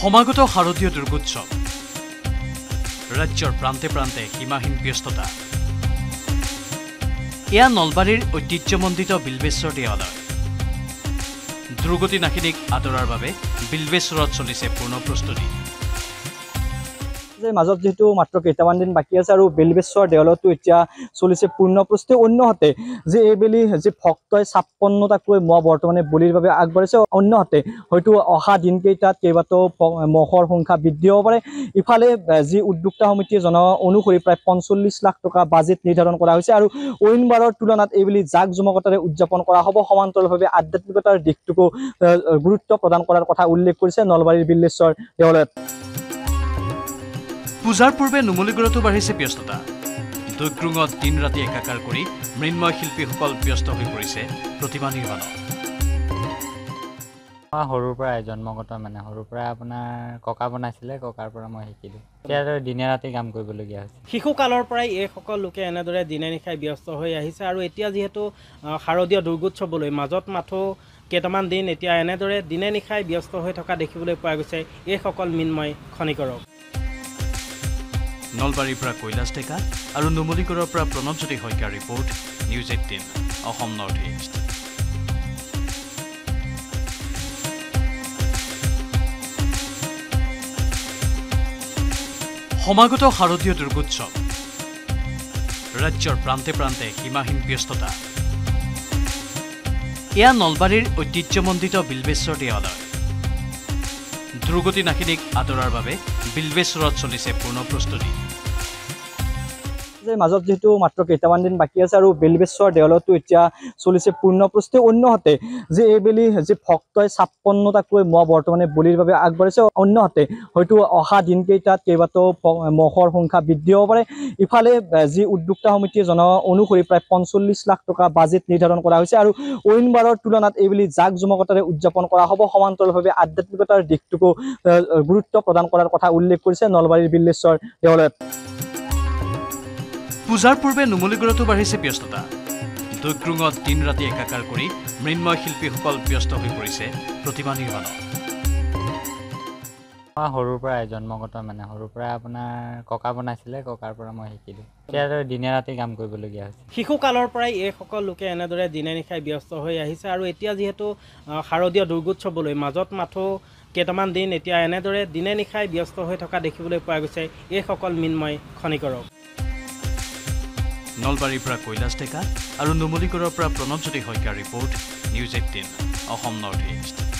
সমাগত শাৰদীয় দুৰ্গোৎসৱ। ৰাজ্যৰ প্ৰান্তে প্ৰান্তে সীমাহীন ব্যস্ততা। এয়া নলবাৰীৰ ঐতিহ্যমণ্ডিত বিল্বেশ্বৰ দেৱালয়। দুৰ্গতি নাশিনীক আদৰাৰ বাবে বিল্বেশ্বৰত চলিছে পূৰ্ণ প্ৰস্তুতি। যে মাজত যিহেতু মাত্ৰ কেইটামান দিন বাকী আছে আৰু বেলবেশ্বৰ দেৱালয়তো এতিয়া চলিছে পূৰ্ণ প্ৰস্তুতি অন্যহাতে। যে এইবেলি যি ভক্তই ছাপন্নটাকৈ মহ বৰ্তমানে বলিৰ বাবে আগবাঢ়িছে অন্যহাতে হয়তো অহা দিনকেইটাত কেইবাটাও মহৰ সংখ্যা বৃদ্ধি হ'ব পাৰে। ইফালে যি উদ্যোক্তা সমিতিয়ে জনোৱা অনুসৰি প্ৰায় পঞ্চল্লিছ লাখ টকা বাজেট নিৰ্ধাৰণ কৰা হৈছে আৰু অইনবাৰৰ তুলনাত এইবেলি জাক জমকতাৰে উদযাপন কৰা হ'ব। সমান্তৰালভাৱে আধ্যাত্মিকতাৰ দিশটোকো গুৰুত্ব প্ৰদান কৰাৰ কথা উল্লেখ কৰিছে নলবাৰীৰ বিল্লেশ্বৰ দেৱালয়ত। পূজাৰ পূৰ্বে নুমলীগড়তো বাঢ়িছে ব্যস্ততা। দৈগ্ৰুঙত দিন ৰাতি একাকাৰ কৰি মৃন্ময় শিল্পীসকল ব্যস্ত হৈ পৰিছে প্ৰতিমা নিৰ্মাণত। মই সৰুৰ পৰাই জন্মগত মানে সৰুৰ পৰাই আপোনাৰ ককা বনাইছিলে ককাৰ পৰা মই শিকিলোঁ। এতিয়া দিনে ৰাতি কাম কৰিবলগীয়া হৈছে। শিশুকালৰ পৰাই এইসকল লোকে এনেদৰে দিনে নিশাই ব্যস্ত হৈ আহিছে আৰু এতিয়া যিহেতু শাৰদীয় দুৰ্গোৎসৱলৈ মাজত মাথো কেইটামান দিন এতিয়া এনেদৰে দিনে নিশাই ব্যস্ত হৈ থকা দেখিবলৈ পোৱা গৈছে। এইসকল মৃন্ময় খনিকৰক। নলবাৰীৰ পৰা কৈলাশ ডেকা আৰু নুমলীগড়ৰ পৰা প্ৰণৱজ্যোতি শইকীয়াৰ report News eighteen Assam North East. সমাগত শাৰদীয় দুৰ্গোৎসৱ। ৰাজ্যৰ প্ৰান্তে প্ৰান্তে সীমাহীন ব্যস্ততা। এয়া নলবাৰীৰ ঐতিহ্যমণ্ডিত বিল্বেশ্বৰ দেৱালয়। দুৰ্গতি নাশিনীক আদৰাৰ বাবে বিল্বেশ্বৰত চলিছে পূৰ্ণ প্ৰস্তুতি যে মাজত যিহেতু মাত্ৰ কেইটামান দিন বাকী আছে আৰু বেলবেশ্বৰ দেৱালয়তো এতিয়া চলিছে পূৰ্ণ প্ৰস্তুতি অন্যহাতে। যে এইবেলি যি ভক্তই ছাপন্নটাকৈ মহ বৰ্তমানে বলিৰ বাবে আগবাঢ়িছে অন্যহাতে হয়তো অহা দিনকেইটাত কেইবাটাও মহৰ সংখ্যা বৃদ্ধি হ'ব পাৰে। ইফালে যি উদ্যোক্তা সমিতিয়ে জনোৱা অনুসৰি প্ৰায় পঞ্চল্লিছ লাখ টকা বাজেট নিৰ্ধাৰণ কৰা হৈছে আৰু অইনবাৰৰ তুলনাত এইবেলি জাক জমকতাৰে উদযাপন কৰা হ'ব। সমান্তৰালভাৱে আধ্যাত্মিকতাৰ দিশটোকো গুৰুত্ব প্ৰদান কৰাৰ কথা উল্লেখ কৰিছে নলবাৰীৰ বিল্লেশ্বৰ দেৱালয়ত। পূজাৰ পূৰ্বে নুমলীগড়তো বাঢ়িছে ব্যস্ততা। দৈগ্ৰুঙত দিন ৰাতি একাকাৰ কৰি মৃন্ময় শিল্পীসকল ব্যস্ত হৈ পৰিছে প্ৰতিমা নিৰ্মাণত। মই সৰুৰ পৰাই জন্মগত মানে সৰুৰ পৰাই আপোনাৰ ককা বনাইছিলে ককাৰ পৰা মই শিকিলোঁ। এতিয়া দিনে ৰাতি কাম কৰিবলগীয়া হৈছে। শিশুকালৰ পৰাই এইসকল লোকে এনেদৰে দিনে নিশাই ব্যস্ত হৈ আহিছে আৰু এতিয়া যিহেতু শাৰদীয় দুৰ্গোৎসৱলৈ মাজত মাথো কেইটামান দিন এতিয়া এনেদৰে দিনে নিশাই ব্যস্ত হৈ থকা দেখিবলৈ পোৱা গৈছে। এইসকল মৃন্ময় খনিকৰক নলবাৰীৰ পৰা কৈলাশ ডেকা আৰু নুমলীগড়ৰ পৰা প্ৰণৱজ্যোতি শইকীয়াৰ report News eighteen Assam North East